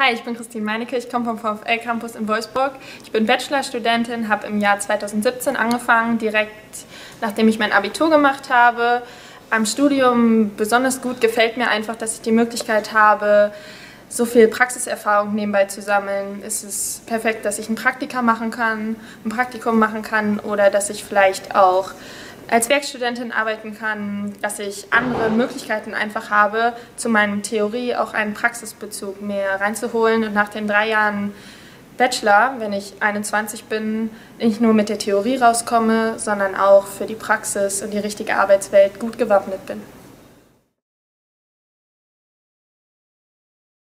Hi, ich bin Christine Meinecke, ich komme vom VfL Campus in Wolfsburg. Ich bin Bachelorstudentin, habe im Jahr 2017 angefangen, direkt nachdem ich mein Abitur gemacht habe. Am Studium besonders gut gefällt mir einfach, dass ich die Möglichkeit habe, so viel Praxiserfahrung nebenbei zu sammeln. Es ist perfekt, dass ich ein Praktika machen kann, ein Praktikum machen kann oder dass ich vielleicht auch als Werkstudentin arbeiten kann, dass ich andere Möglichkeiten einfach habe, zu meiner Theorie auch einen Praxisbezug mehr reinzuholen und nach den drei Jahren Bachelor, wenn ich 21 bin, nicht nur mit der Theorie rauskomme, sondern auch für die Praxis und die richtige Arbeitswelt gut gewappnet bin.